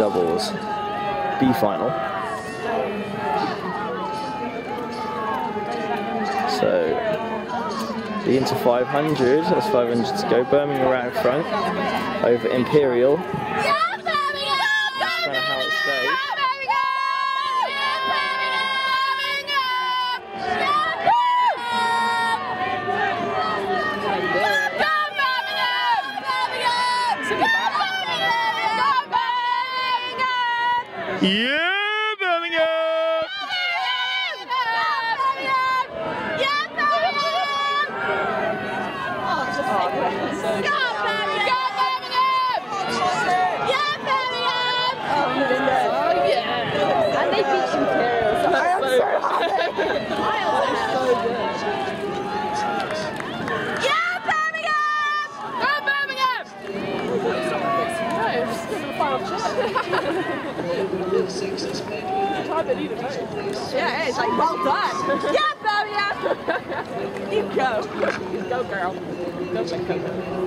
doubles B final. So the into 500, that's 500 to go. Birmingham are out in front over Imperial. Birmingham! That's kind of how. Yeah, Birmingham! Yeah, Birmingham! Oh teach you! No, just going to the final Yeah, it's like, well done. yeah, Birmingham! you go. Go, girl. Go, go, go.